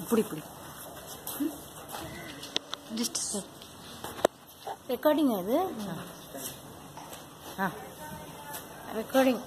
இப்படி இப்படி just sir recording அது? ஆ. ரெக்கார்டிங்